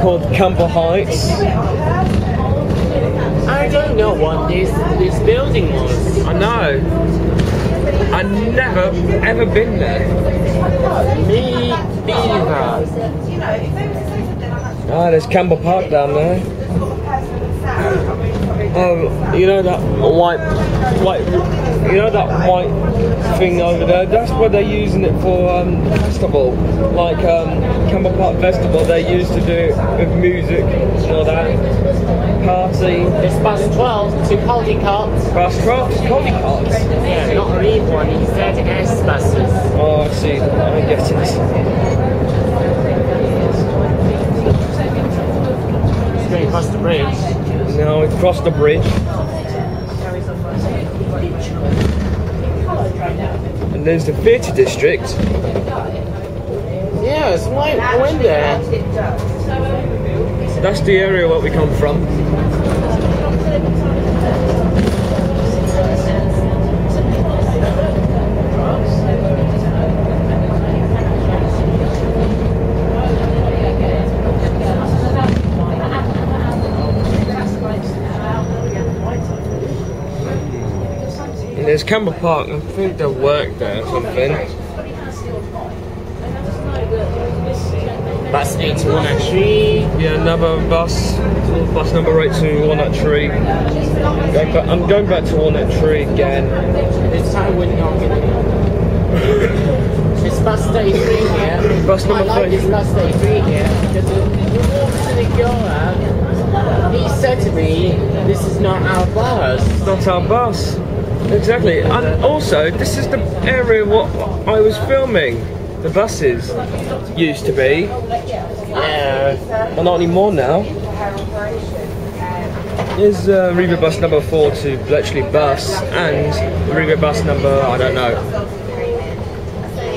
called Campbell Heights. I don't know what this this building was. I know. I never ever been there. Me either. Ah, there's Campbell Park down there. Oh, you know that white, white, you know that white thing over there? That's where they're using it for um, festival, like um, Campbell Park Festival. They used to do it with music and all that. Party, It's bus 12 to Caldecotte. bus trucks, collie carts. Yeah, not read one, he said S buses. Oh, I see. I get it. It's going across the bridge. Now we've crossed the bridge. And there's the theatre district. Yes, why I went there. That's the area where we come from. And there's Campbell Park. I think they work there or something. Bus 81 at 3. Yeah, another bus. Bus number eight to Walnut Tree. Going back, I'm going back to Walnut Tree again. This time we're not It's bus 33 here. Bus number I like three. this bus 33 here because when you walk to the Gora, he said to me, this is not our bus. It's not our bus. Exactly. And also, this is the area what I was filming. The buses used to be. Yeah. Well, not anymore now. Here's uh, Arriva bus number four to Bletchley bus and Arriva bus number, I don't know.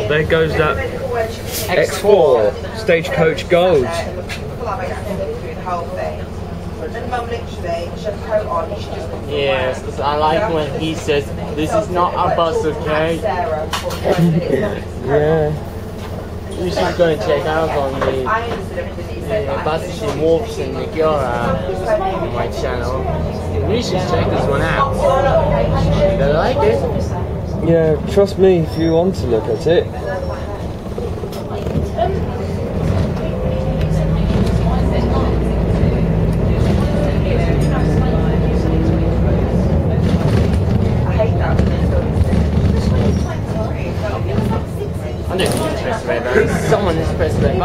There goes that X4 Stagecoach Gold. Yes, 'cause I like when he says, this is not our bus, okay? Yeah. We should go and check out on the, the bus she walks in the on my channel. We should check this one out. They like it. Yeah, trust me if you want to look at it.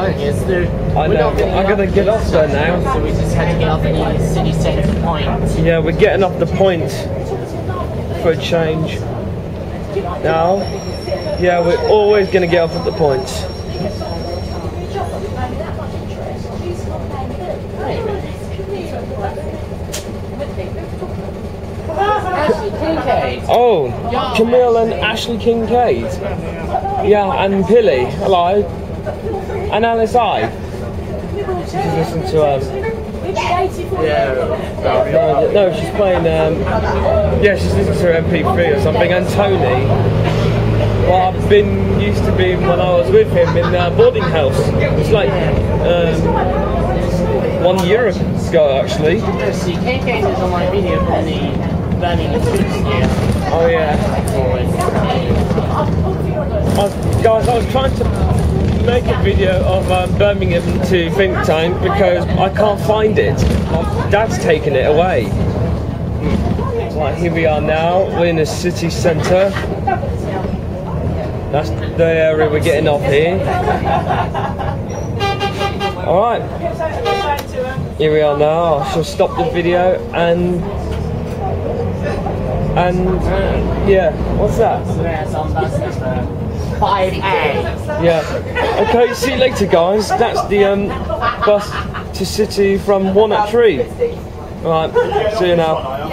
Has pressed yes, Stu. I we're know. I'm gonna get off there now. So we just had to get off at the city centre point. Yeah, we're getting off the point for a change. Now, yeah, we're always going to get off at the point. Kincaid. Oh, Camille and Ashley Kincaid. Yeah, and Pilly. Hello. And Alice I. She's listening to um. Yeah. No, no, she's playing. Um, yeah, she's listening to her MP3 or something. And Tony. Well, I've been used to being when I was with him in uh, boarding house. It's like um, one year ago, actually. Let's see, Kincaid is on my video from the Birmingham Street yeah. Oh yeah. I, guys, I was trying to make a video of um, Birmingham to Think Tank because I can't find it. Dad's taken it away. Right, here we are now. We're in the city centre. That's the area we're getting off here. Alright. Here we are now. I shall stop the video and and yeah, what's that? That's on bus number 5A. Yeah. Okay, see you later, guys. That's the um, bus to city from Walnut Tree. Right, see you now.